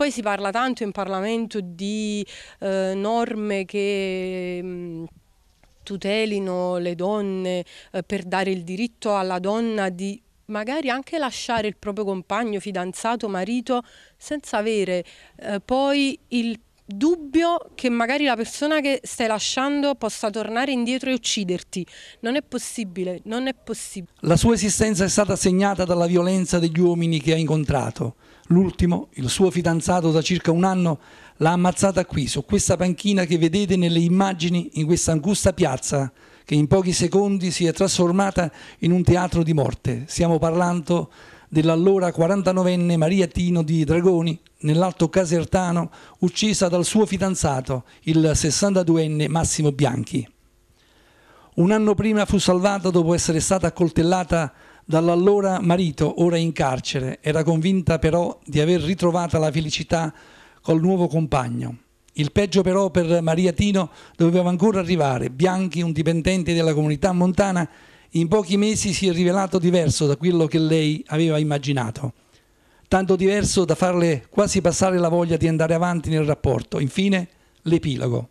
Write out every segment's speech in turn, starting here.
poi si parla tanto in Parlamento di eh, norme che... Mh, mm, tutelino le donne eh, per dare il diritto alla donna di magari anche lasciare il proprio compagno, fidanzato, marito, senza avere eh, poi il dubbio che magari la persona che stai lasciando possa tornare indietro e ucciderti. Non è possibile, non è possibile. La sua esistenza è stata segnata dalla violenza degli uomini che ha incontrato. L'ultimo, il suo fidanzato da circa un anno, l'ha ammazzata qui, su questa panchina che vedete nelle immagini in questa angusta piazza che in pochi secondi si è trasformata in un teatro di morte. Stiamo parlando dell'allora 49enne Maria Tino di Dragoni, nell'Alto Casertano, uccisa dal suo fidanzato, il 62enne Massimo Bianchi. Un anno prima fu salvata dopo essere stata accoltellata dall'allora marito, ora in carcere. Era convinta però di aver ritrovata la felicità col nuovo compagno. Il peggio però per Maria Tino doveva ancora arrivare. Bianchi, un dipendente della comunità montana, in pochi mesi si è rivelato diverso da quello che lei aveva immaginato. Tanto diverso da farle quasi passare la voglia di andare avanti nel rapporto. Infine, l'epilogo.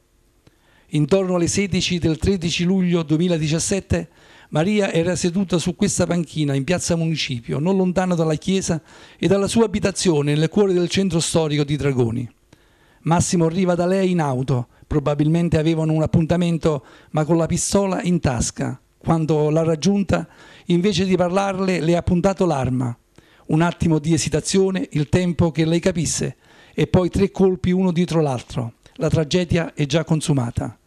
Intorno alle 16 del 13 luglio 2017 Maria era seduta su questa panchina in piazza Municipio, non lontano dalla chiesa e dalla sua abitazione nel cuore del centro storico di Dragoni. Massimo arriva da lei in auto, probabilmente avevano un appuntamento ma con la pistola in tasca. Quando l'ha raggiunta, invece di parlarle, le ha puntato l'arma. Un attimo di esitazione, il tempo che lei capisse, e poi tre colpi uno dietro l'altro. La tragedia è già consumata.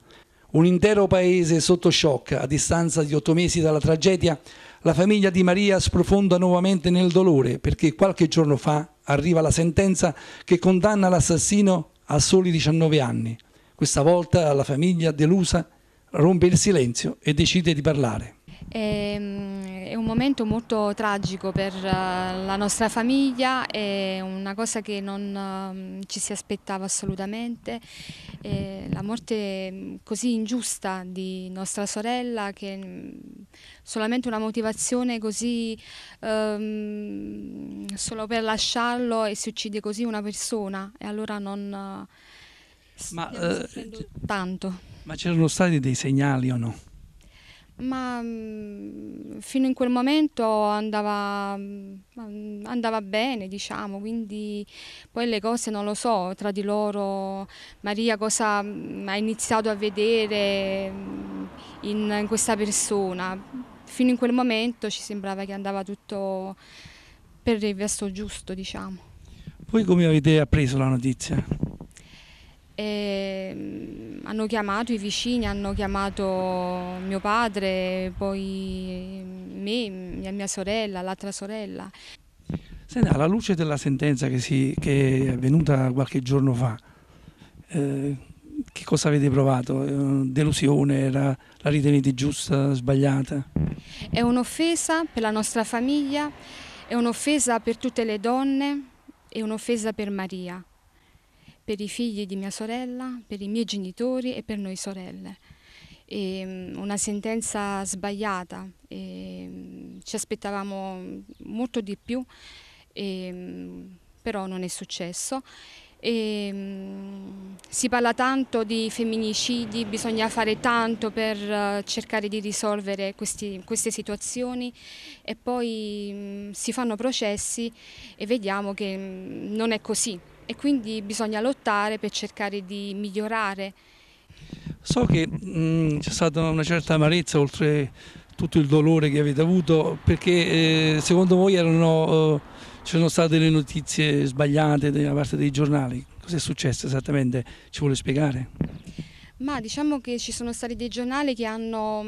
Un intero paese sotto shock, a distanza di otto mesi dalla tragedia, la famiglia di Maria sprofonda nuovamente nel dolore perché qualche giorno fa arriva la sentenza che condanna l'assassino a soli 19 anni. Questa volta la famiglia delusa rompe il silenzio e decide di parlare. È, ehm, è un momento molto tragico per eh, la nostra famiglia, è una cosa che non eh, ci si aspettava assolutamente. È la morte così ingiusta di nostra sorella che mm, solamente una motivazione così um, solo per lasciarlo e si uccide così una persona e allora non ma, uh, tanto. Ma c'erano stati dei segnali o no? Ma mm, fino in quel momento andava, mm, andava, bene, diciamo, quindi poi le cose non lo so, tra di loro Maria cosa mm, ha iniziato a vedere in, in questa persona. Fino in quel momento ci sembrava che andava tutto per il verso giusto, diciamo. Voi come avete appreso la notizia? E, mm, hanno chiamato i vicini, hanno chiamato mio padre, poi me, mia, mia sorella, l'altra sorella. Senta, alla luce della sentenza che, si, che, è venuta qualche giorno fa, eh, che cosa avete provato? Eh, delusione? Era, la ritenete giusta, sbagliata? È un'offesa per la nostra famiglia, è un'offesa per tutte le donne, è un'offesa per Maria per i figli di mia sorella, per i miei genitori e per noi sorelle. E, mm, una sentenza sbagliata, e, mm, ci aspettavamo molto di più, e, mm, però non è successo. Si parla tanto di femminicidi, bisogna fare tanto per uh, cercare di risolvere questi, queste situazioni e poi um, si fanno processi e vediamo che um, non è così e quindi bisogna lottare per cercare di migliorare. So che mm, c'è stata una certa amarezza oltre tutto il dolore che avete avuto perché eh, secondo voi erano, eh, c'erano state delle notizie sbagliate da parte dei giornali. Cos'è successo esattamente? Ci vuole spiegare? Ma diciamo che ci sono stati dei giornali che hanno...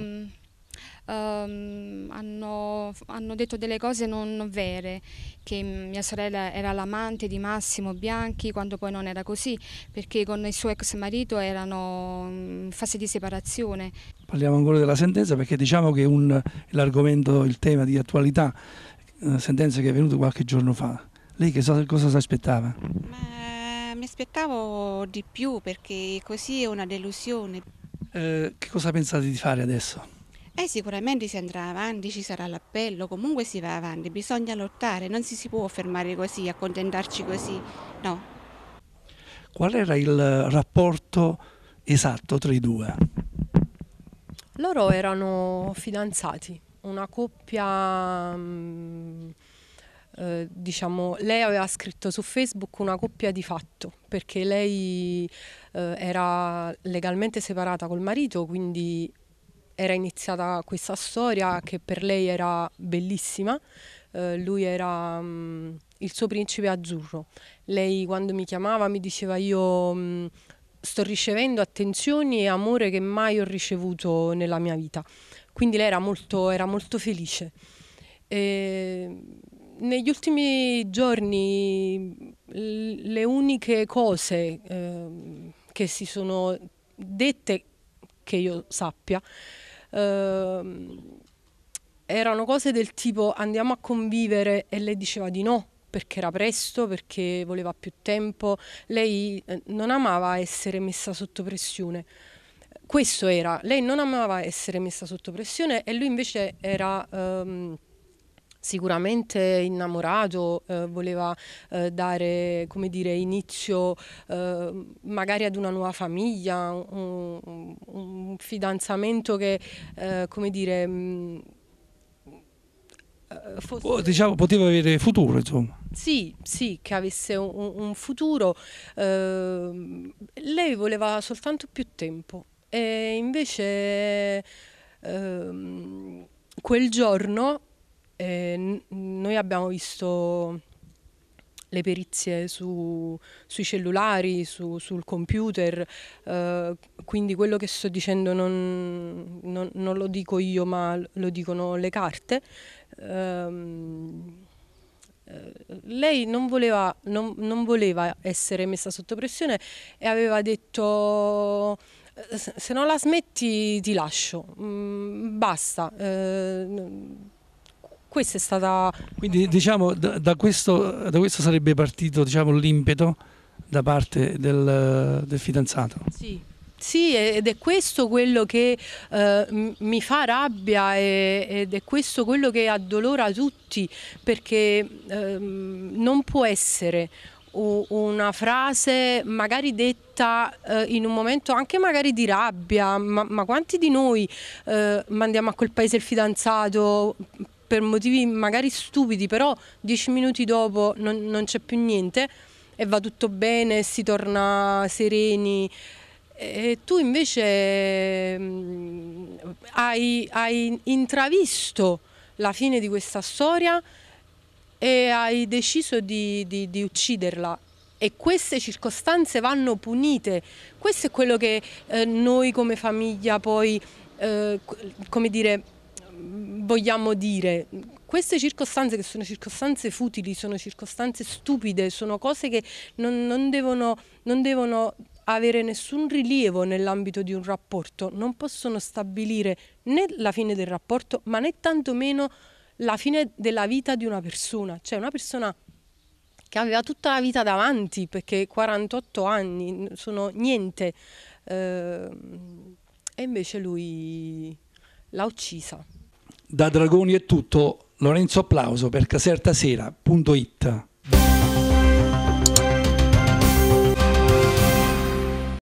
Um, hanno, hanno, detto delle cose non vere, che mia sorella era l'amante di Massimo Bianchi quando poi non era così, perché con il suo ex marito erano in fase di separazione. Parliamo ancora della sentenza perché diciamo che l'argomento, il tema di attualità, una sentenza che è venuta qualche giorno fa. Lei che cosa si aspettava? Mi aspettavo di più perché così è una delusione. Eh, che cosa pensate di fare adesso? Eh, sicuramente si andrà avanti, ci sarà l'appello, comunque si va avanti, bisogna lottare, non si, si può fermare così, accontentarci così, no. Qual era il rapporto esatto tra i due? Loro erano fidanzati, una coppia, mm, eh, diciamo, lei aveva scritto su Facebook una coppia di fatto, perché lei eh, era legalmente separata col marito, quindi era iniziata questa storia che per lei era bellissima. Eh, lui era mm, il suo principe azzurro. Lei quando mi chiamava mi diceva io mm, sto ricevendo attenzioni e amore che mai ho ricevuto nella mia vita. Quindi lei era molto, era molto felice. E negli ultimi giorni le uniche cose eh, che si sono dette, che io sappia, eh, erano cose del tipo andiamo a convivere e lei diceva di no perché era presto, perché voleva più tempo. Lei eh, non amava essere messa sotto pressione. Questo era, lei non amava essere messa sotto pressione e lui invece era ehm, sicuramente innamorato, eh, voleva eh, dare come dire, inizio eh, magari ad una nuova famiglia, un, un fidanzamento che eh, come dire, mh, eh, fosse... Diciamo poteva avere futuro insomma. Sì, sì, che avesse un, un futuro. Eh, lei voleva soltanto più tempo e invece eh, quel giorno eh, noi abbiamo visto le perizie su, sui cellulari, su, sul computer, eh, quindi quello che sto dicendo non, non, non, lo dico io ma lo dicono le carte. Um, lei non voleva, non, non voleva, essere messa sotto pressione e aveva detto se non la smetti ti lascio, mm, basta. Eh, questa è stata... Quindi diciamo da, da, questo, da questo, sarebbe partito diciamo, l'impeto da parte del, del fidanzato? Sì. Sì, ed è questo quello che eh, mi fa rabbia e, ed è questo quello che addolora tutti perché eh, non può essere una frase magari detta eh, in un momento anche magari di rabbia, ma, ma quanti di noi eh, mandiamo a quel paese il fidanzato per motivi magari stupidi, però dieci minuti dopo non, non c'è più niente e va tutto bene, si torna sereni. E tu invece mh, hai, hai intravisto la fine di questa storia e hai deciso di, di, di, ucciderla e queste circostanze vanno punite. Questo è quello che eh, noi come famiglia poi, eh, come dire, vogliamo dire. Queste circostanze che sono circostanze futili, sono circostanze stupide, sono cose che non, non devono, non devono avere nessun rilievo nell'ambito di un rapporto, non possono stabilire né la fine del rapporto, ma né tantomeno la fine della vita di una persona, cioè una persona che aveva tutta la vita davanti perché 48 anni sono niente eh, e invece lui l'ha uccisa. Da Dragoni è tutto, Lorenzo Applauso per casertasera.it